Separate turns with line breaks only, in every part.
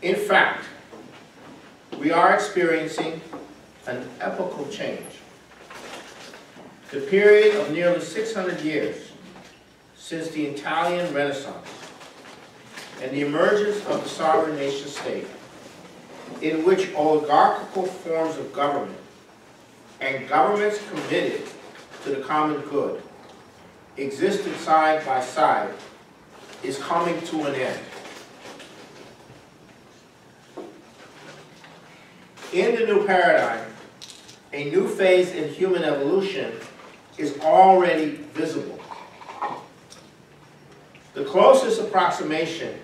In fact, we are experiencing an epochal change. The period of nearly 600 years since the Italian Renaissance and the emergence of the sovereign nation state, in which oligarchical forms of government and governments committed to the common good existed side by side, is coming to an end. In the new paradigm, a new phase in human evolution is already visible. The closest approximation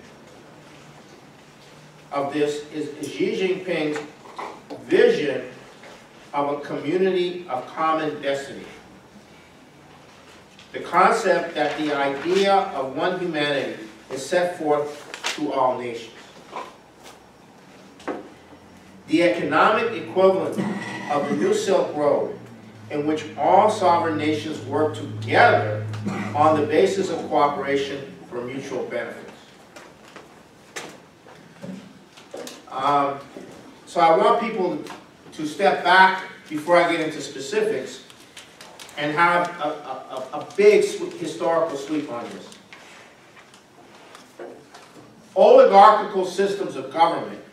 of this is Xi Jinping's vision of a community of common destiny. The concept that the idea of one humanity is set forth to all nations. The economic equivalent of the new Silk Road, in which all sovereign nations work together on the basis of cooperation for mutual benefits. Um, so I want people to step back before I get into specifics and have a, a, a, a big historical sweep on this. Oligarchical systems of government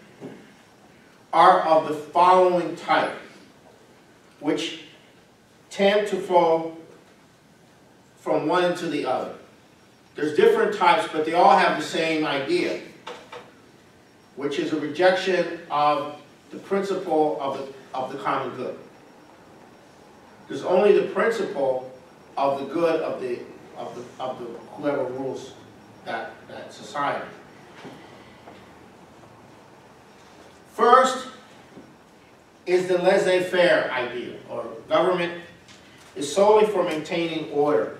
are of the following type, which tend to flow from one into the other. There's different types, but they all have the same idea, which is a rejection of the principle of the, of the common good. There's only the principle of the good of the, of the, of the whoever rules that, that society. First is the laissez-faire idea, or government is solely for maintaining order,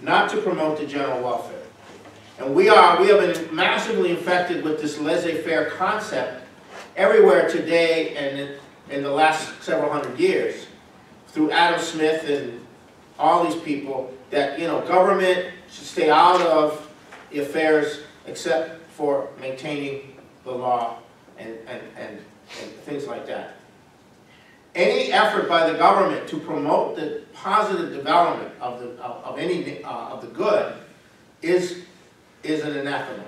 not to promote the general welfare. And we are, we have been massively infected with this laissez-faire concept everywhere today and in, in the last several hundred years through Adam Smith and all these people that, you know, government should stay out of the affairs except for maintaining the law and, and, and, and things like that. Any effort by the government to promote the positive development of, the, of, of any uh, of the good is, is an anathema.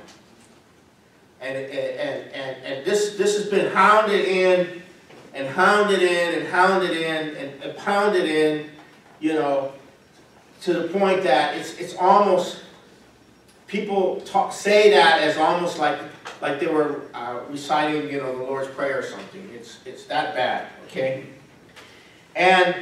And, and, and, and this, this has been hounded in and hounded in and hounded in and, and pounded in, you know, to the point that it's, it's almost, people talk, say that as almost like, like they were uh, reciting, you know, the Lord's Prayer or something. It's, it's that bad, okay? And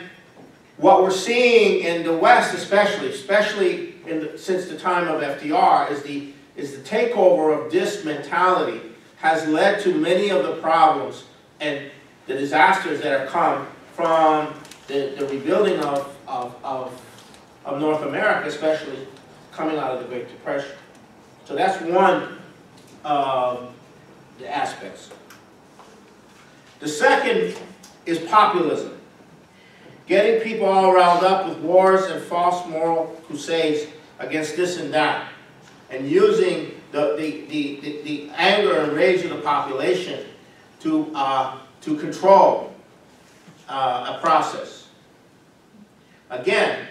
what we're seeing in the West especially, especially the, since the time of FDR, is the, is the takeover of this mentality has led to many of the problems and the disasters that have come from the, the rebuilding of, of, of, of North America, especially coming out of the Great Depression. So that's one of the aspects. The second is populism. Getting people all riled up with wars and false moral crusades against this and that. And using the, the, the, the, the anger and rage of the population to uh, to control uh, a process. Again,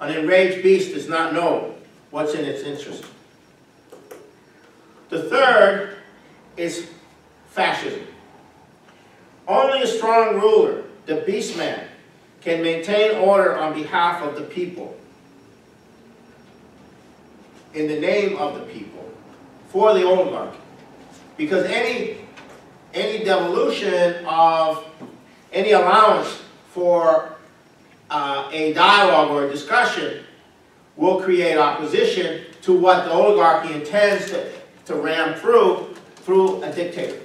an enraged beast does not know what's in its interest. The third is fascism. Only a strong ruler, the beast man, can maintain order on behalf of the people, in the name of the people, for the oligarchy. Because any any devolution of any allowance for uh, a dialogue or a discussion will create opposition to what the oligarchy intends to, to ram through through a dictator.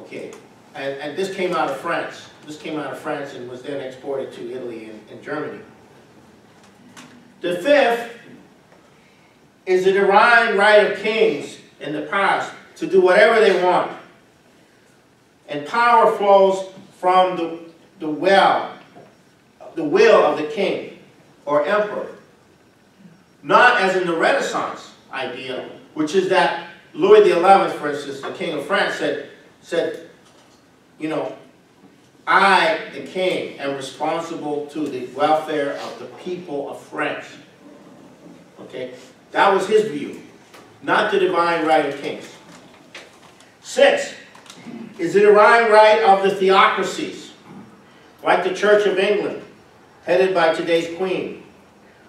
Okay, and, and this came out of France. This came out of France and was then exported to Italy and, and Germany. The fifth is the divine right of kings in the past to do whatever they want. And power flows from the, the well, the will of the king or emperor. Not as in the Renaissance idea, which is that Louis XI, for instance, the King of France, said, said, you know, I, the king, am responsible to the welfare of the people of France. Okay? That was his view, not the divine right of kings. Six, is the divine right of the theocracies, like the Church of England, headed by today's queen,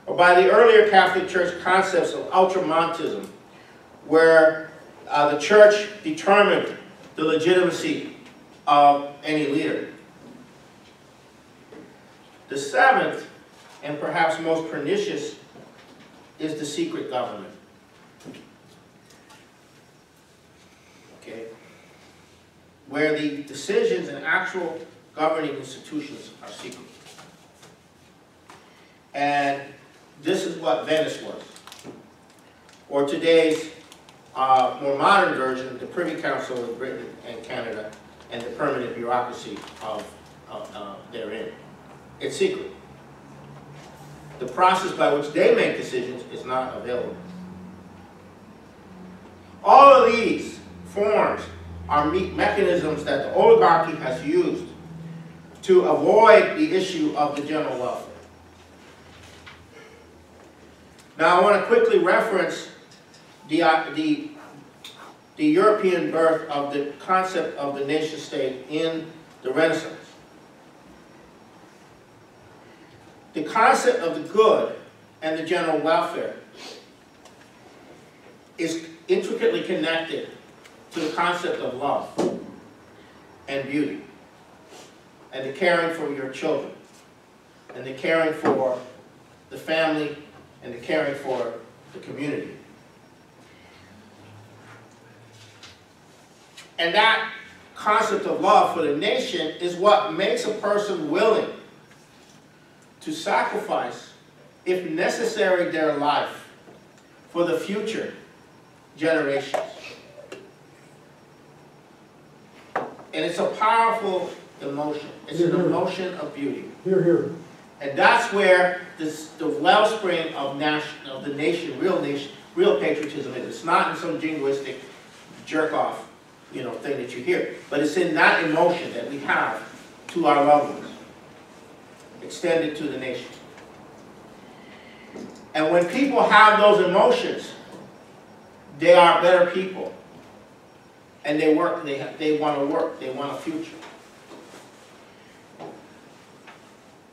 or by the earlier Catholic Church concepts of ultramontism, where uh, the church determined the legitimacy of any leader. The seventh, and perhaps most pernicious, is the secret government. Okay? Where the decisions and actual governing institutions are secret. And this is what Venice was. Or today's uh, more modern version, the Privy Council of Britain and Canada, and the permanent bureaucracy of, of uh, therein. It's secret. The process by which they make decisions is not available. All of these forms are me mechanisms that the oligarchy has used to avoid the issue of the general welfare. Now I want to quickly reference the, uh, the, the European birth of the concept of the nation state in the Renaissance. The concept of the good and the general welfare is intricately connected to the concept of love and beauty and the caring for your children and the caring for the family and the caring for the community. And that concept of love for the nation is what makes a person willing to sacrifice, if necessary, their life for the future generations. And it's a powerful emotion. It's an emotion of beauty.
Here, here.
And that's where this, the wellspring of, nation, of the nation, real nation, real patriotism is. It's not in some jingoistic jerk-off, you know, thing that you hear. But it's in that emotion that we have to our loved ones, extended to the nation. And when people have those emotions, they are better people. And they work, they, they want to work, they want a future.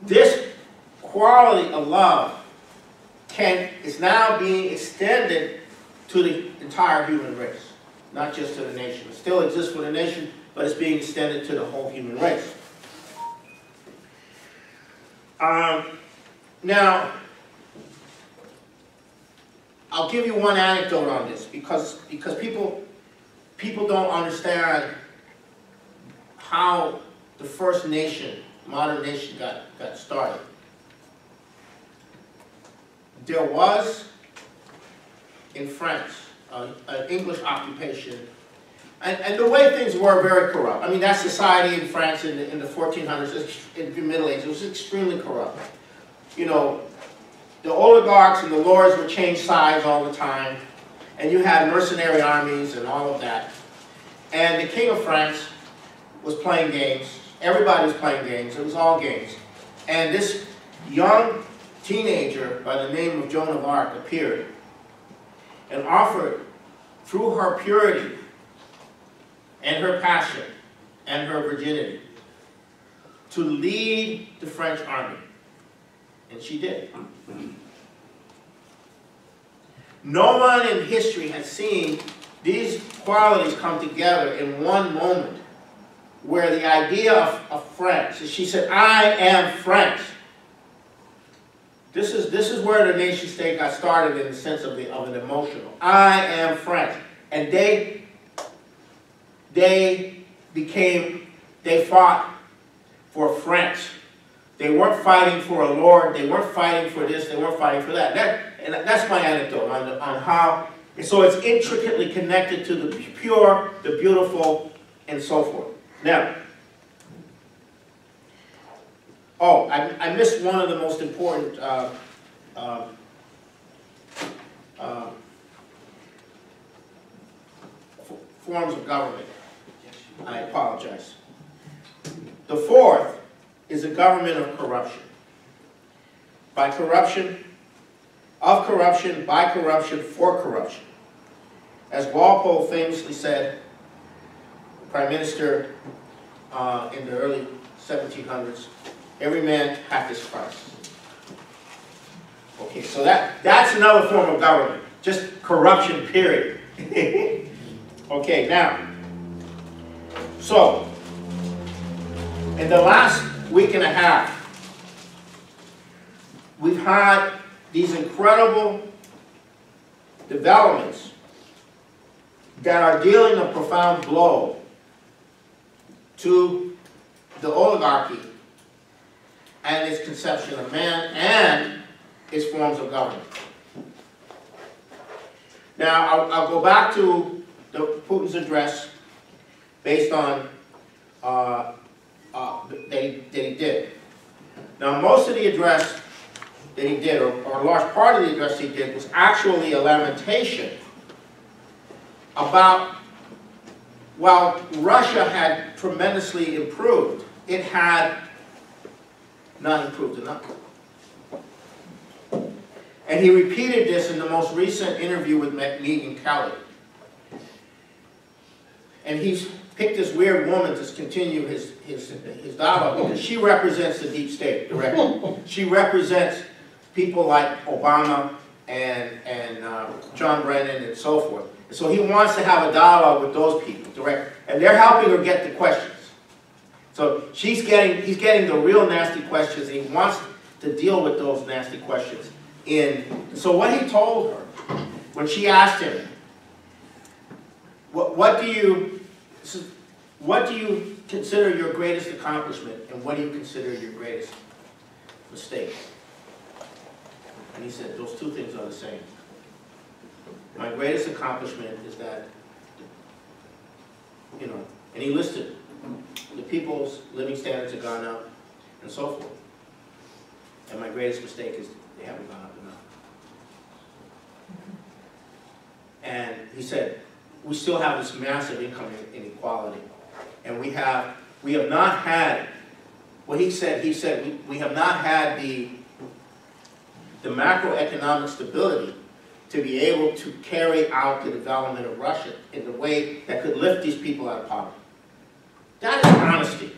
This quality of love can, is now being extended to the entire human race, not just to the nation. It still exists for the nation, but it's being extended to the whole human race. Um, now, I'll give you one anecdote on this because, because people, people don't understand how the first nation, modern nation got, got started. There was in France an English occupation and, and the way things were very corrupt. I mean, that society in France in the, in the 1400s, in the Middle Ages, was extremely corrupt. You know, the oligarchs and the lords would change sides all the time, and you had mercenary armies and all of that. And the king of France was playing games. Everybody was playing games. It was all games. And this young teenager by the name of Joan of Arc appeared and offered, through her purity and her passion and her virginity, to lead the French army. And she did. No one in history has seen these qualities come together in one moment where the idea of, of France, she said, I am French. This is, this is where the nation state got started in the sense of, the, of an emotional. I am French. And they, they became, they fought for France. They weren't fighting for a lord. They weren't fighting for this. They weren't fighting for that. that and that's my anecdote on, on how, and so it's intricately connected to the pure, the beautiful, and so forth. Now, oh, I, I missed one of the most important uh, uh, uh, forms of government. I apologize. The fourth is a government of corruption. By corruption, of corruption, by corruption, for corruption. As Walpole famously said, Prime Minister uh, in the early 1700s, every man hath his price. Okay, so that, that's another form of government, just corruption, period. okay, now, so, in the last week and a half, we've had these incredible developments that are dealing a profound blow to the oligarchy and its conception of man and its forms of government. Now, I'll, I'll go back to the, Putin's address based on uh, uh, he, that he did. Now, most of the address that he did, or, or a large part of the address he did, was actually a lamentation about, while Russia had tremendously improved, it had not improved enough. And he repeated this in the most recent interview with Megyn Kelly. And he's picked this weird woman to continue his, his, his dialogue because she represents the deep state directly. She represents people like Obama and, and uh, John Brennan and so forth. And so he wants to have a dialogue with those people direct, and they're helping her get the questions. So she's getting, he's getting the real nasty questions, and he wants to deal with those nasty questions. In so what he told her when she asked him, "What, what do you, what do you consider your greatest accomplishment, and what do you consider your greatest mistake?" And he said, those two things are the same. My greatest accomplishment is that, you know, and he listed the people's living standards have gone up and so forth. And my greatest mistake is they haven't gone up enough. And he said, we still have this massive income inequality. And we have, we have not had, what he said, he said, we, we have not had the, the macroeconomic stability to be able to carry out the development of Russia in the way that could lift these people out of poverty. That is honesty.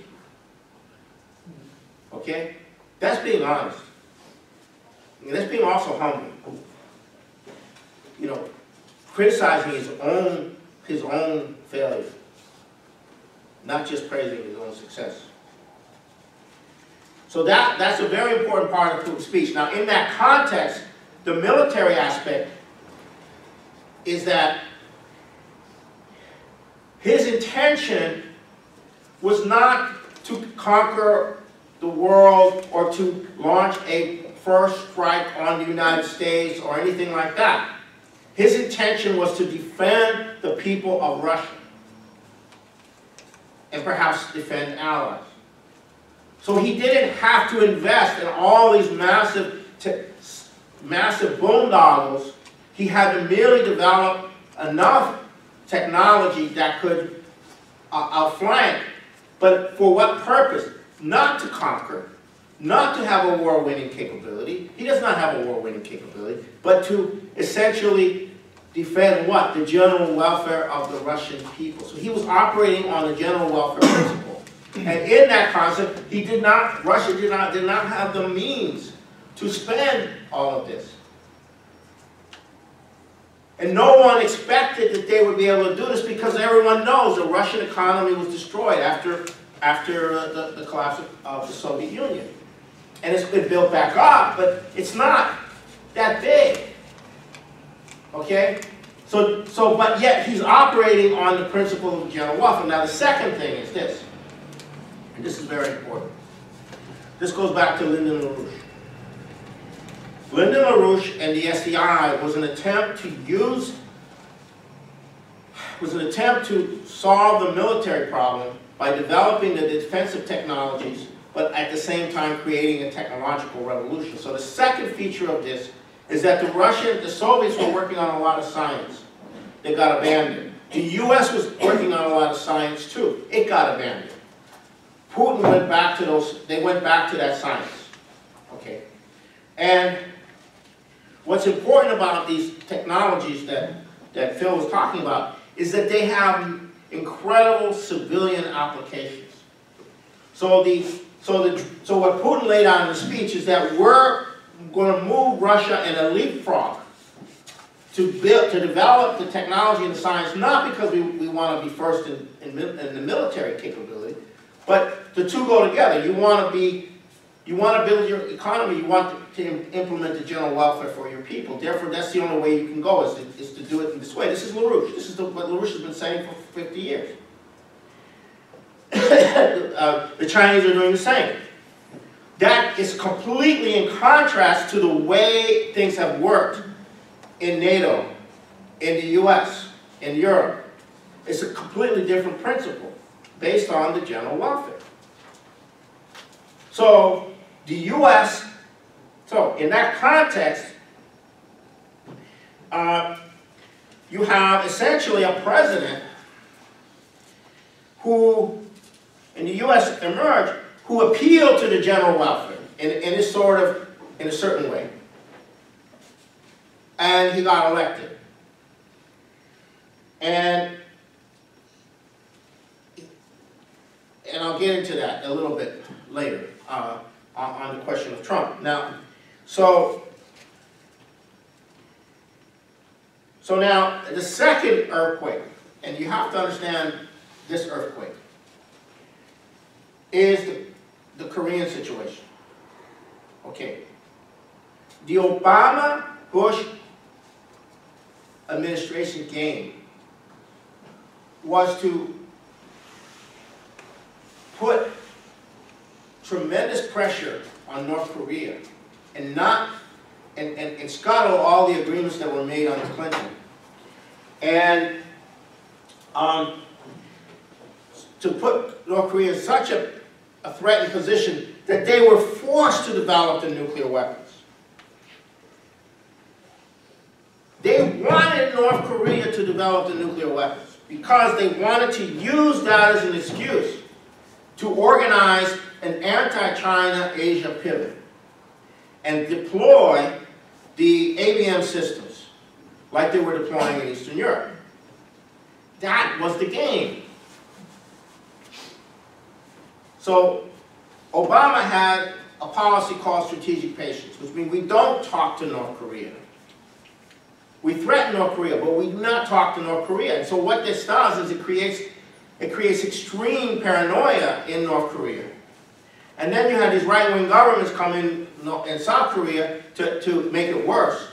Okay? That's being honest. And that's being also humble. You know, criticizing his own his own failure, not just praising his own success. So that, that's a very important part of Putin's speech. Now, in that context, the military aspect is that his intention was not to conquer the world or to launch a first strike on the United States or anything like that. His intention was to defend the people of Russia and perhaps defend allies. So he didn't have to invest in all these massive, massive boondoggles. He had to merely develop enough technology that could uh, outflank but for what purpose? Not to conquer, not to have a war-winning capability. He does not have a war-winning capability, but to essentially defend what? The general welfare of the Russian people. So he was operating on the general welfare principle. And in that concept, he did not, Russia did not, did not have the means to spend all of this. And no one expected that they would be able to do this because everyone knows the Russian economy was destroyed after, after uh, the, the collapse of, of the Soviet Union. And it's been built back up, but it's not that big. Okay? So, so, but yet he's operating on the principle of general welfare. Now the second thing is this, and this is very important. This goes back to Lyndon LaRouche. Lyndon LaRouche and the SDI was an attempt to use, was an attempt to solve the military problem by developing the defensive technologies, but at the same time creating a technological revolution. So the second feature of this is that the Russian, the Soviets were working on a lot of science that got abandoned. The US was working on a lot of science too. It got abandoned. Putin went back to those, they went back to that science. Okay? And what's important about these technologies that, that Phil was talking about is that they have incredible civilian applications. So the, so the, so what Putin laid out in the speech is that we're going to move Russia in a leapfrog to build, to develop the technology and the science, not because we, we want to be first in, in, in the military capability, but the two go together. You want to be, you want to build your economy, you want to implement the general welfare for your people. Therefore, that's the only way you can go, is to, is to do it in this way. This is LaRouche. This is the, what LaRouche has been saying for 50 years. uh, the Chinese are doing the same. That is completely in contrast to the way things have worked in NATO, in the US, in Europe. It's a completely different principle based on the general welfare. So the US, so in that context, uh, you have essentially a president who, in the US emerged, who appealed to the general welfare in, in a sort of, in a certain way and he got elected. And and I'll get into that a little bit later uh, on, on, the question of Trump. Now, so so now the second earthquake, and you have to understand this earthquake, is the, the Korean situation. Okay. The Obama-Bush administration game was to put tremendous pressure on North Korea and not and, and, and scuttle all the agreements that were made under Clinton. And um, to put North Korea in such a, a threatened position that they were forced to develop the nuclear weapons. They wanted North Korea to develop the nuclear weapons because they wanted to use that as an excuse to organize an anti-China Asia pivot and deploy the ABM systems like they were deploying in Eastern Europe. That was the game. So Obama had a policy called strategic patience, which means we don't talk to North Korea. We threaten North Korea, but we do not talk to North Korea. And so what this does is it creates, it creates extreme paranoia in North Korea. And then you had these right-wing governments come in in South Korea to, to make it worse.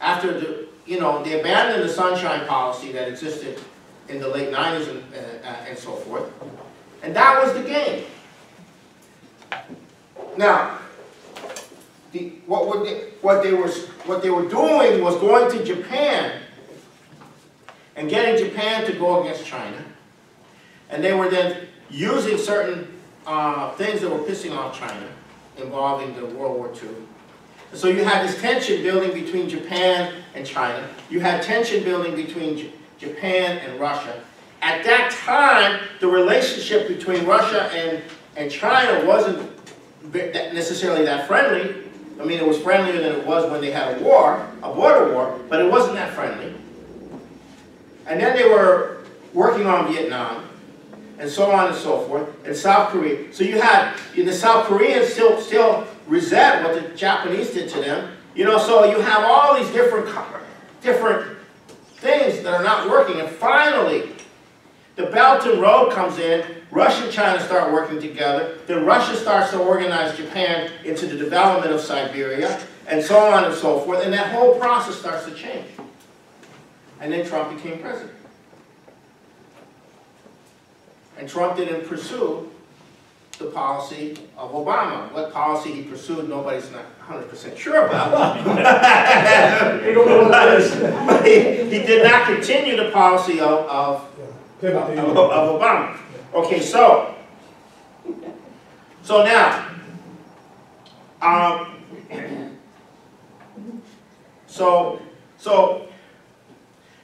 After the, you know, they abandoned the sunshine policy that existed in the late 90s and, uh, and so forth. And that was the game. Now, the, what, they, what, they were, what they were doing was going to Japan and getting Japan to go against China. And they were then using certain uh, things that were pissing off China involving the World War II. So you had this tension building between Japan and China. You had tension building between J Japan and Russia. At that time, the relationship between Russia and, and China wasn't necessarily that friendly. I mean, it was friendlier than it was when they had a war, a border war, but it wasn't that friendly. And then they were working on Vietnam, and so on and so forth, and South Korea. So you had, the South Koreans still, still resent what the Japanese did to them. You know, so you have all these different, different things that are not working. And finally, the Belt and Road comes in, Russia and China start working together, then Russia starts to organize Japan into the development of Siberia, and so on and so forth, and that whole process starts to change. And then Trump became president. And Trump didn't pursue the policy of Obama. What policy he pursued, nobody's not 100% sure about. he, he, did not continue the policy of, of of, of Obama. Okay, so, so now, um, so, so,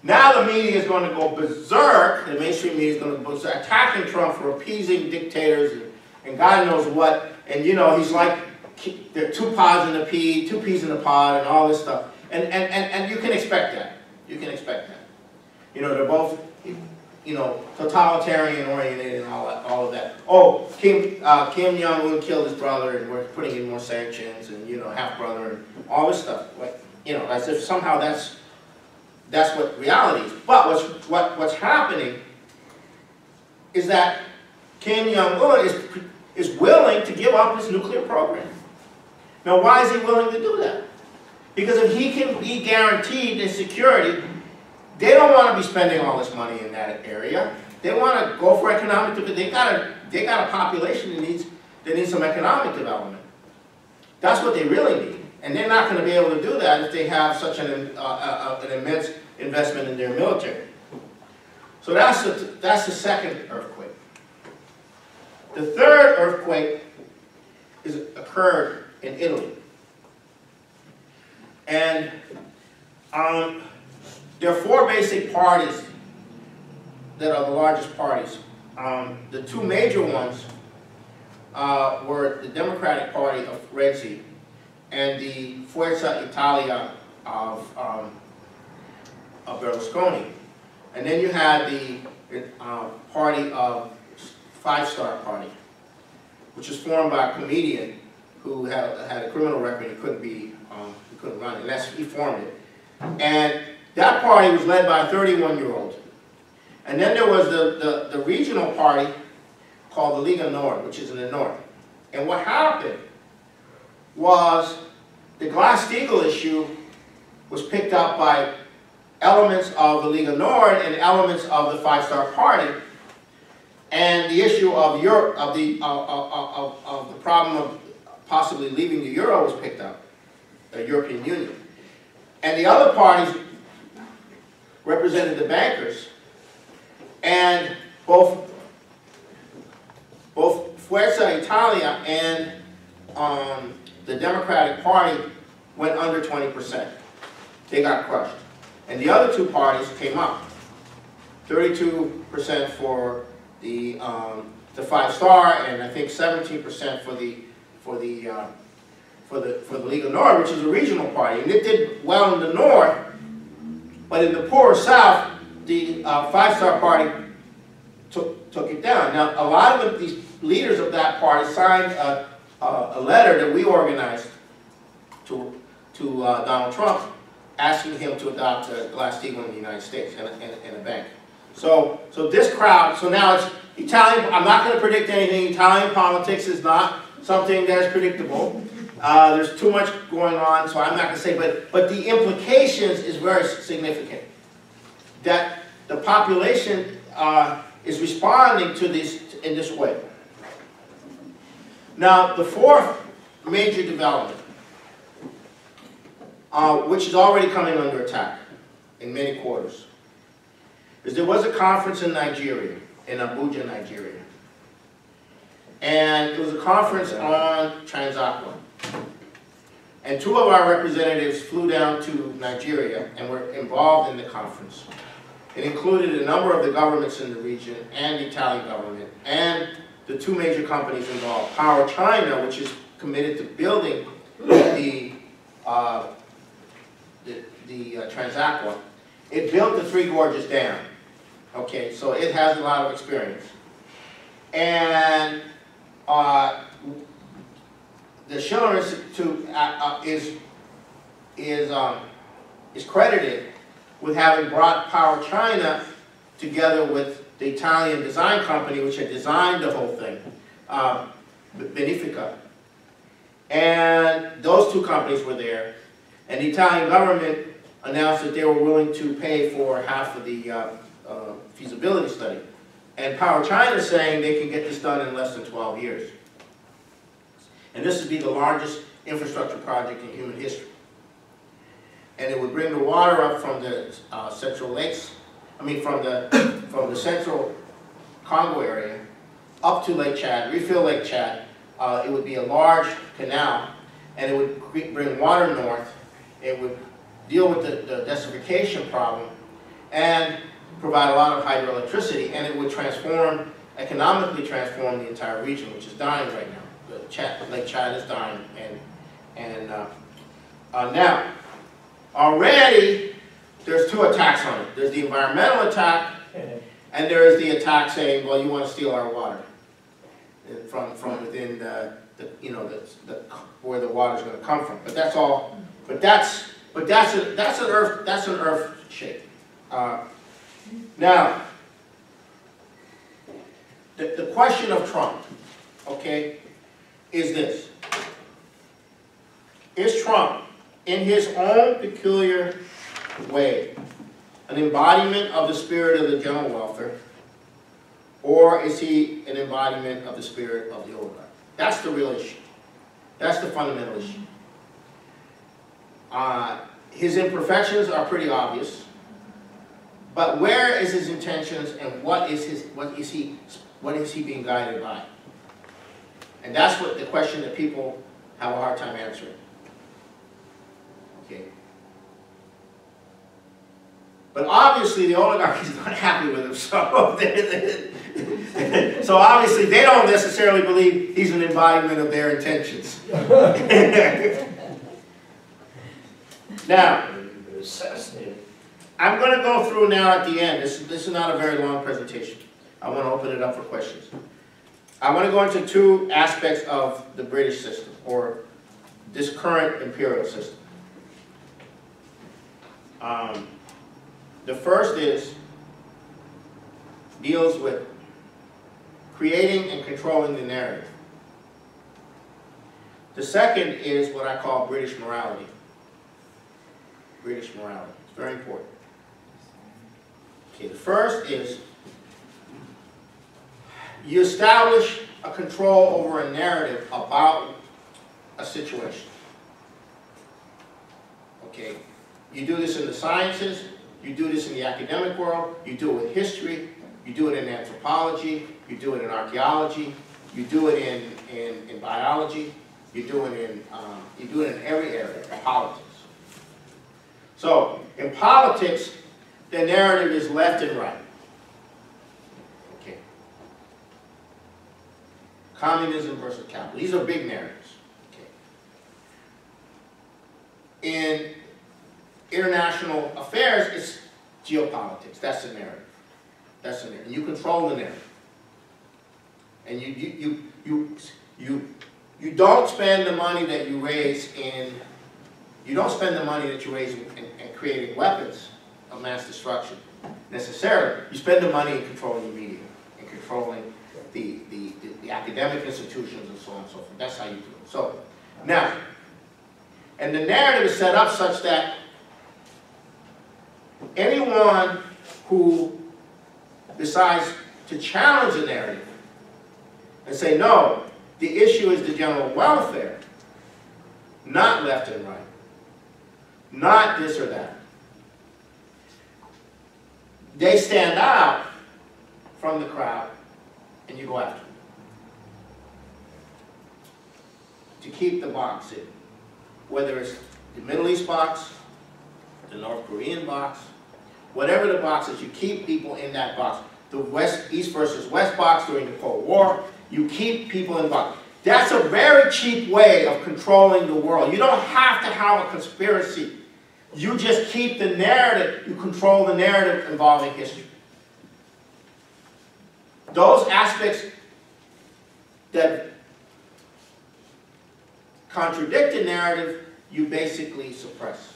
Now the media is going to go berserk, the mainstream media is going to go attacking Trump for appeasing dictators and, and God knows what. And you know, he's like, are two pods in the pea, two peas in the pod, and all this stuff. And, and, and, and you can expect that. You can expect that. You know, they're both, you know, totalitarian oriented and all that, all of that. Oh, Kim, uh, Kim Jong-un killed his brother and we're putting in more sanctions and, you know, half-brother and all this stuff. Like, you know, as if somehow that's that's what reality is. But what's, what, what's happening is that Kim Jong-un is, is willing to give up his nuclear program. Now, why is he willing to do that? Because if he can be guaranteed the security, they don't want to be spending all this money in that area. They want to go for economic development. They got a, they got a population that needs, that needs some economic development. That's what they really need. And they're not going to be able to do that if they have such an, uh, uh, uh, an immense investment in their military. So that's the, that's the second earthquake. The third earthquake is, occurred in Italy. And um, there are four basic parties that are the largest parties. Um, the two major ones uh, were the Democratic Party of Renzi and the Forza Italia of, um, of Berlusconi. And then you had the uh, party of Five Star Party, which was formed by a comedian who had, had a criminal record and couldn't be, um, he couldn't run that's, he formed it. And that party was led by a 31-year-old. And then there was the, the, the regional party called the Lega Nord, which is in the north. And what happened was the Glass-Steagall issue was picked up by elements of the Lega Nord and elements of the Five Star Party, and the issue of Europe, of the of, of, of, the problem of possibly leaving the euro was picked up, the European Union, and the other parties represented the bankers, and both both Forza Italia and um, the Democratic Party went under 20%. They got crushed. And the other two parties came up. 32% for the um, the five star, and I think 17% for the for the uh, for the for the Lega Nord, which is a regional party, and it did well in the north, but in the poorer south, the uh, five star party took took it down. Now, a lot of the, these leaders of that party signed a, uh, a letter that we organized to, to uh, Donald Trump asking him to adopt a Glass-Steagall in the United States and a, and, and a bank. So, so this crowd, so now it's Italian, I'm not going to predict anything. Italian politics is not something that is predictable. Uh, there's too much going on, so I'm not going to say, but, but the implications is very significant. That the population uh, is responding to this in this way. Now, the fourth major development, uh, which is already coming under attack in many quarters, is there was a conference in Nigeria, in Abuja, Nigeria. And it was a conference on Transaqua. And two of our representatives flew down to Nigeria and were involved in the conference. It included a number of the governments in the region and the Italian government and the two major companies involved. Power China, which is committed to building the, uh, the, the uh, Transaqua, it built the Three Gorges Dam. Okay, so it has a lot of experience. And uh, the Schiller Institute uh, uh, is, is, um, is credited with having brought Power China together with the Italian design company which had designed the whole thing, uh, Bonifica. And those two companies were there. And the Italian government announced that they were willing to pay for half of the uh, uh, feasibility study. And Power China is saying they can get this done in less than 12 years. And this would be the largest infrastructure project in human history. And it would bring the water up from the uh, Central Lakes I mean, from the, from the central Congo area up to Lake Chad, refill Lake Chad. Uh, it would be a large canal, and it would bring water north. It would deal with the, the desertification problem, and provide a lot of hydroelectricity, and it would transform, economically transform the entire region, which is dying right now. Lake Chad is dying, and, and, uh, uh, now, already, there's two attacks on it. There's the environmental attack, and there is the attack saying, well, you want to steal our water from, from within the, the, you know, the, the, where the water's gonna come from. But that's all, but that's, but that's, a, that's an earth, that's an earth shake. Uh, now, the, the question of Trump, okay, is this. Is Trump, in his own peculiar way, an embodiment of the spirit of the general welfare, or is he an embodiment of the spirit of the oligarch? That's the real issue. That's the fundamental issue. Uh, his imperfections are pretty obvious, but where is his intentions and what is his what is he what is he being guided by? And that's what the question that people have a hard time answering. Okay. But obviously the oligarchy is not happy with him, so so obviously they don't necessarily believe he's an embodiment of their intentions. now, I'm going to go through now at the end. This, this is not a very long presentation. I want to open it up for questions. I want to go into two aspects of the British system, or this current imperial system. Um, the first is, deals with creating and controlling the narrative. The second is what I call British morality. British morality. It's very important. Okay, the first is you establish a control over a narrative about a situation. Okay, you do this in the sciences, you do this in the academic world, you do it with history, you do it in anthropology, you do it in archaeology, you do it in, in, in biology, you do it in, um, you do it in every area, politics. So, in politics, the narrative is left and right. Okay. Communism versus capitalism. These are big narratives. Okay. In international affairs, it's geopolitics. That's the narrative. That's the narrative. You control the narrative. And you, you, you, you, you, you don't spend the money that you raise in, you don't spend the money that you raise in, in, in creating weapons of mass destruction necessarily. You spend the money in controlling the media, in controlling the, the, the, the academic institutions and so on and so forth. That's how you do it. So, now, and the narrative is set up such that anyone who decides to challenge the narrative and say, no, the issue is the general welfare, not left and right, not this or that. They stand out from the crowd and you go after them. To keep the box in. Whether it's the Middle East box, the North Korean box, whatever the box is, you keep people in that box. The West, East versus West box during the Cold War, you keep people in the box. That's a very cheap way of controlling the world. You don't have to have a conspiracy. You just keep the narrative, you control the narrative involving history. Those aspects that contradict the narrative, you basically suppress.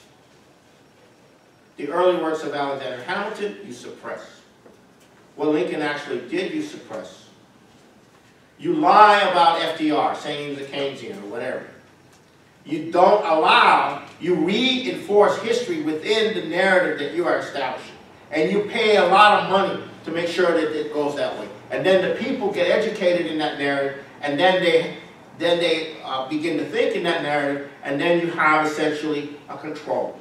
The early works of Alexander Hamilton, you suppress. What Lincoln actually did, you suppress. You lie about FDR, saying he was a Keynesian or whatever. You don't allow, you reinforce history within the narrative that you are establishing. And you pay a lot of money to make sure that it goes that way. And then the people get educated in that narrative, and then they, then they uh, begin to think in that narrative, and then you have essentially a control.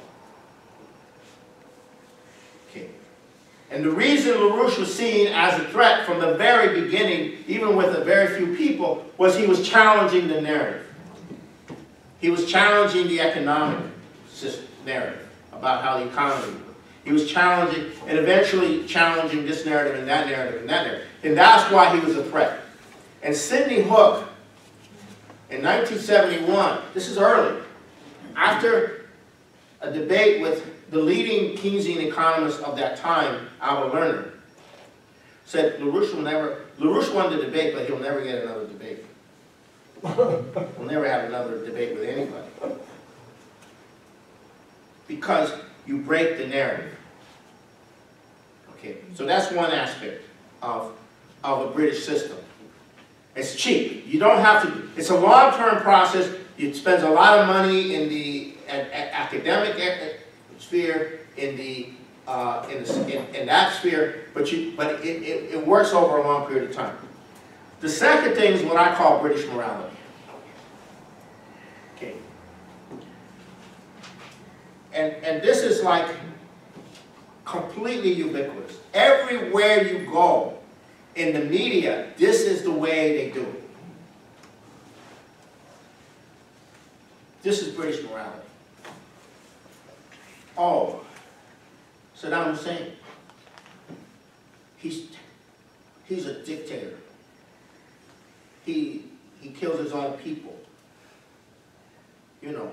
And the reason LaRouche was seen as a threat from the very beginning, even with a very few people, was he was challenging the narrative. He was challenging the economic system, narrative about how the economy worked. He was challenging, and eventually challenging this narrative and that narrative and that narrative. And that's why he was a threat. And Sidney Hook, in 1971, this is early, after a debate with the leading Keynesian economist of that time, Albert Lerner, said LaRouche will never, LaRouche won the debate, but he'll never get another debate. We'll never have another debate with anybody. Because you break the narrative. Okay, so that's one aspect of, of a British system. It's cheap. You don't have to, it's a long-term process. It spends a lot of money in the academic sphere, in the, uh, in, the, in, in that sphere, but you, but it, it, it works over a long period of time. The second thing is what I call British morality. Okay. And, and this is like completely ubiquitous. Everywhere you go in the media, this is the way they do it. This is British morality. Oh, Saddam Hussein. He's, he's a dictator. He, he kills his own people. You know,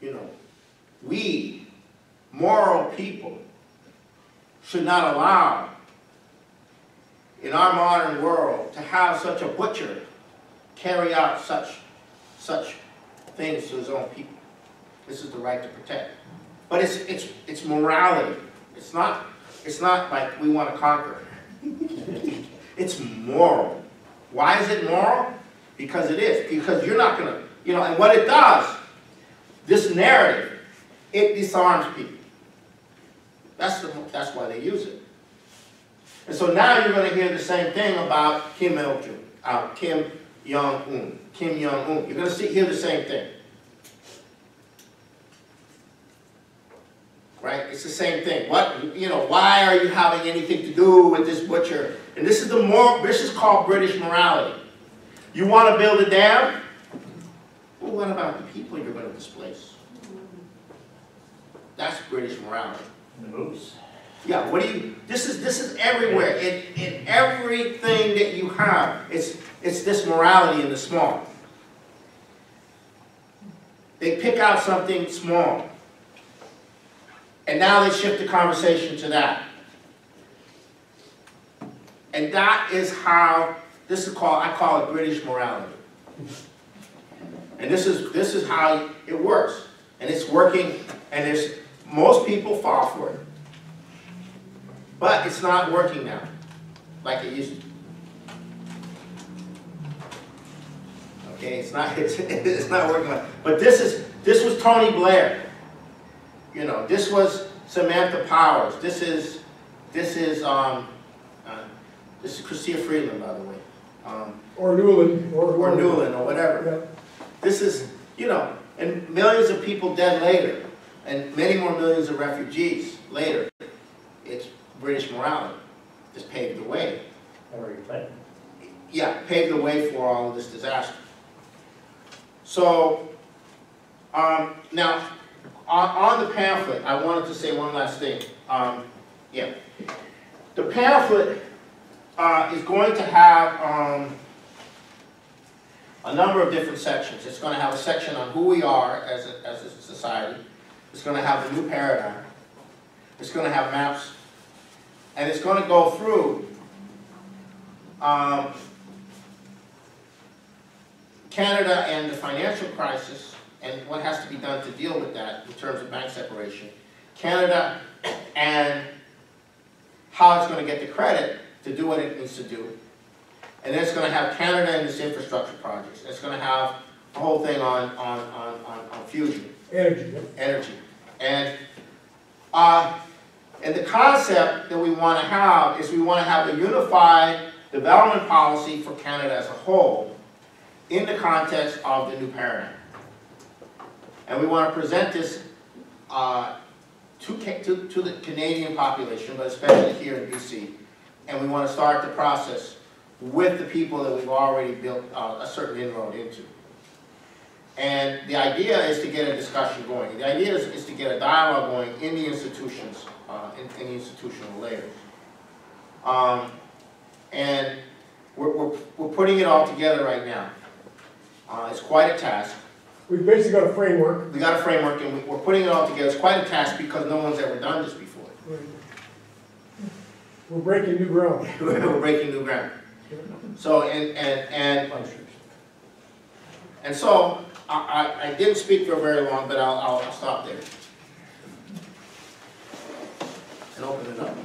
you know, we, moral people, should not allow in our modern world to have such a butcher carry out such, such things to his own people. This is the right to protect. But it's, it's, it's morality. It's not, it's not like we want to conquer. It's moral. Why is it moral? Because it is. Because you're not going to, you know, and what it does, this narrative, it disarms people. That's, the, that's why they use it. And so now you're going to hear the same thing about Kim Il-jung, uh, Kim Jong-un, Kim Jong-un. You're going to see, hear the same thing. Right? It's the same thing. What, you know, why are you having anything to do with this butcher? And this is the more, this is called British morality. You want to build a dam? Well, what about the people you're going to displace? That's British morality.
The moose.
Yeah, what do you, this is, this is everywhere, in, in everything that you have, it's, it's this morality in the small. They pick out something small. And now they shift the conversation to that. And that is how, this is called, I call it British morality. And this is, this is how it works. And it's working, and there's, most people fall for it. But it's not working now, like it used to. Okay, it's not, it's, it's not working, but this is, this was Tony Blair. You know, this was Samantha Powers, this is, this is, um, uh, this is Chrystia Freeland, by the way. Um,
Or Nuland, or.
or Nuland, or whatever.
Yeah.
This is, you know, and millions of people dead later, and many more millions of refugees later. It's British morality, just paved the way.
Hillary Clinton.
Yeah, paved the way for all of this disaster. So, um, now, on, on the pamphlet, I wanted to say one last thing. Um, yeah. The pamphlet, uh, is going to have, um, a number of different sections. It's gonna have a section on who we are as a, as a society. It's gonna have the new paradigm. It's gonna have maps. And it's gonna go through, um, Canada and the financial crisis and what has to be done to deal with that in terms of bank separation. Canada and how it's gonna get the credit to do what it needs to do. And then it's gonna have Canada and its infrastructure projects. It's gonna have the whole thing on, on, on, on, on fusion
Energy,
energy. And, uh, and the concept that we want to have is we want to have a unified development policy for Canada as a whole in the context of the new paradigm. And we want to present this uh, to, to, to the Canadian population, but especially here in BC. And we want to start the process with the people that we've already built uh, a certain inroad into. And the idea is to get a discussion going. The idea is, is to get a dialogue going in the institutions, uh, in, in the institutional layers. Um, and we're, we're, we're putting it all together right now. Uh, it's quite a task.
We've basically got a framework.
We got a framework and we- we're putting it all together. It's quite a task because no one's ever done this before.
We're breaking new ground.
We're breaking new ground. So, and, and, and And so, I, I, I didn't speak for very long, but I'll, I'll stop there. And open it up.